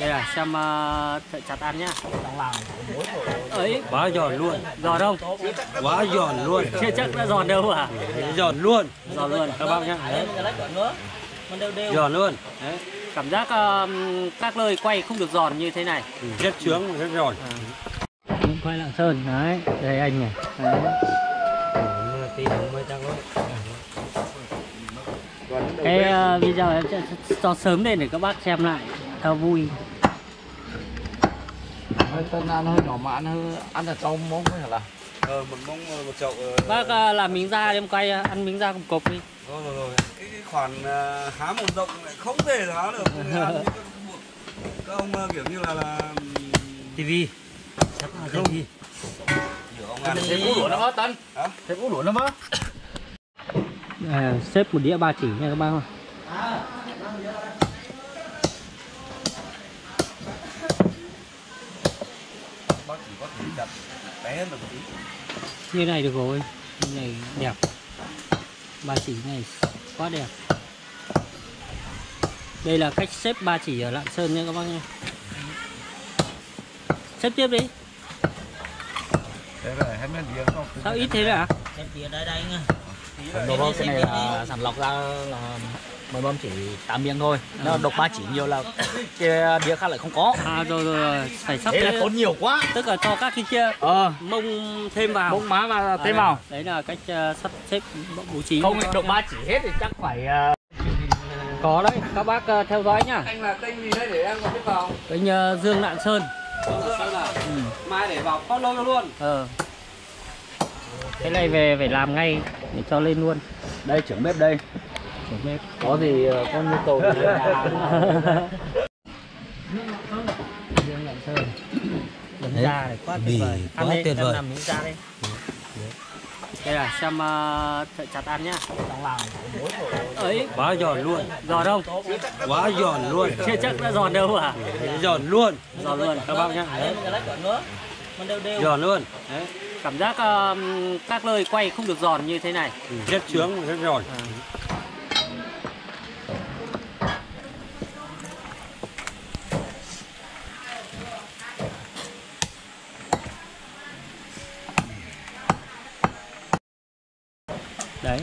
đây là xem uh, chặt ăn nhá. Ấy quá giòn luôn. giòn không? Quá giòn luôn. Chưa chắc đã giòn đâu à? Giòn luôn. Giòn luôn. Các bác nhá. Giòn luôn. Đấy. cảm giác uh, các nơi quay không được giòn như thế này. Ừ, rất trướng rất giòn. Những quay lạng sơn đấy. Đây anh này. Đấy. cái uh, video em sẽ cho sớm lên để các bác xem lại cho vui Hơi tân ăn hơi nhỏ mạn hơi ăn ở trong mông hay là ờ một mông một chậu ờ, bác uh, làm miếng da em quay uh, ăn miếng da cùng cục đi. Rồi rồi rồi. Cái, cái khoản ờ, há mồm rộng lại không thể há được các, các ông ờ, kiểu như là là tivi. Không. ông ăn Thêm củ lụa nó mất tân. Hả? Thêm củ lụa nó mất à, xếp một đĩa ba chỉ nha các bác ơi. Chặt bé một tí. Như này được rồi như này đẹp. Ba chỉ này quá đẹp. Đây là cách xếp ba chỉ ở lạng sơn nha các bác nha xếp tiếp đi. Thế là hết không? Sao ít thế à Em kia đây đây nha Đồ Đồ cái này là sản lọc ra là mời bơm chỉ 8 miếng thôi. Nó độc ba chỉ nhiều là kia đĩa khác lại không có. À rồi rồi, rồi. phải sắp Thế là tốn nhiều quá. Tức là cho các cái kia Ờ. mông thêm vào. Bông má và À, thêm vào. đấy là cách uh, sắp xếp bố trí. Không độc ba chỉ hết thì chắc phải ờ, có đấy. Các bác uh, theo dõi nhá. Anh là kênh gì đấy để em có biết vào? Kênh uh, Dương Lạng Sơn. Ừ. mai để vào follow luôn. Ờ cái này về phải làm ngay để cho lên luôn. Đây trưởng bếp đây. Trưởng bếp. Có gì ờ, có nhu cầu thì Đấy, da này quá tuyệt vời. Quá ăn tuyệt vời. làm miếng da đây đây là xem uh, chặt ăn nhá. Ấy. Quá giòn luôn. Giòn không? Quá giòn luôn. Chưa chắc đã giòn đâu à? Giòn luôn. Giòn luôn. Các bác nhá. Giòn luôn. Đấy cảm giác uh, các nơi quay không được giòn như thế này. Ừ, rất trướng rất giòn à. đấy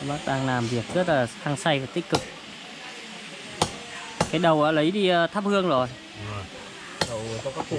các bác đang làm việc rất là hăng say và tích cực. Cái đầu đã lấy đi ờ, thắp hương rồi. Đầu có các cụ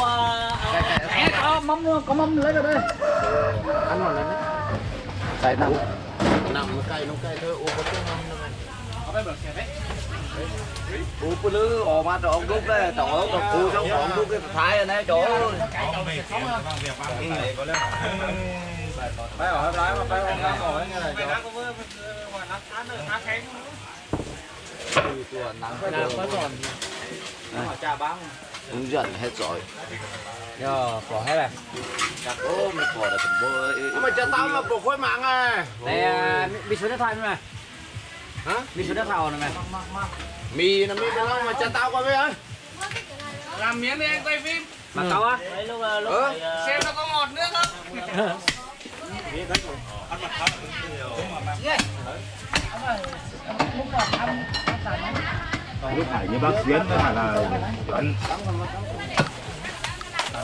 mà nè. có mắm có mắm lấy ra đây Ăn vào lên đấy. đây nằm Nằm nó cay nó cay thôi, ô có cái ngon đâu này. Ủa phụ nữ ồ mà ông đúc đây, tổng ớt nó phụ trong ông đúc cái thái ở đây chỗ. Bây giờ hôm nay mà bây giờ ngang ngồi nghe này chỗ. Ừ, tuần nắng phải làm được. có giòn Hướng dẫn hết rồi. giờ bỏ hết này Chắc ô mày bỏ là thằng bơ. Mà cho tao mà bỏ khối mạng à. đây bị số điện thoại này Hả? bị số điện thoại này Mì là mì đó mà cho tao qua với ơi. làm miếng đi anh quay phim mà cáo á lúc lúc Ừ. ờ, xem nó có ngọt nữa không Lúc phải như bác Xuyến phải là chuẩn.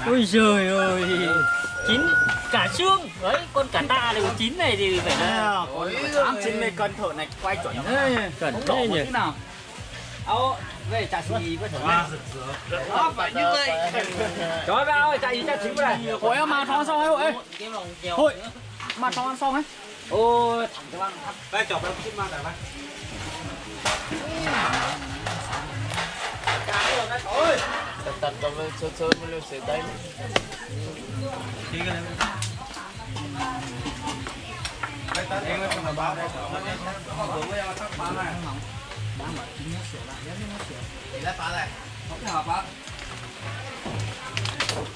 ôi giời ơi chín cả xương. Đấy con cả tạ này chín này thì phải là tám chín mươi cân thợ này quay chuẩn thế chuẩn thế nhỉ. nào. Áo về chả xì với thợ này đó phải như vậy. Cho vào ơi chả gì chả xì với này hội em mà thon xong ấy hội hội mà thon xong ấy. Ôi thẳng cái băng Đây chọc em chút mang lại đây. Tật tật cho với sơ sơ mới lên xe tay. Em lấy con là ba đây. Con vừa mới ăn chắc ba này. Thì lá phá này. Không thể hợp á.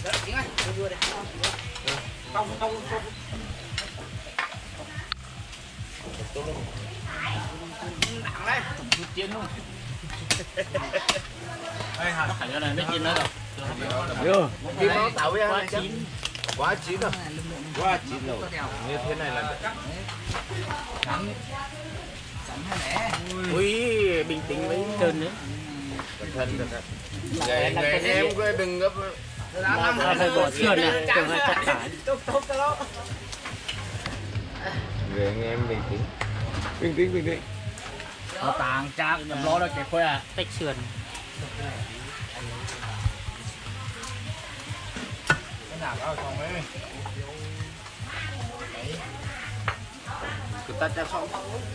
Đấy, chính anh. Đưa đưa đây. Không không không. Nặng đây. luôn hả? phải cho này mới chín nữa rồi. Chưa. Kim nó tạo ra quá chín Quá chín rồi. Quá chín rồi. Như thế này là được. Ui, bình tĩnh mấy trơn nữa cẩn thận cẩn thận. Ngày ngày em cứ đừng gấp. à, phải bỏ sườn này tưởng là chặt cả Về anh em bình tĩnh. Bình tĩnh bình tĩnh nó tàng cha cầm lo đó cái khoe à. Tách sườn. Chúng ta chắc xong.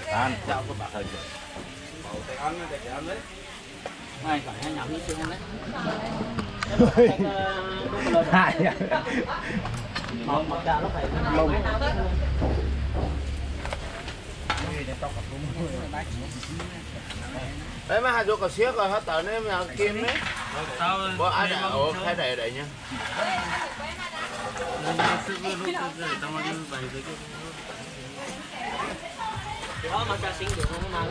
Ăn, chào các bạn. Để ăn để cái ăn đấy. này phải hai nhắm như thế này hai nó mông Đấy mà hai chỗ có xiếc rồi, hết tờ nên mà kim đấy. bỏ Bố ai đã ồ khai đầy đấy nhá. đó mà được mà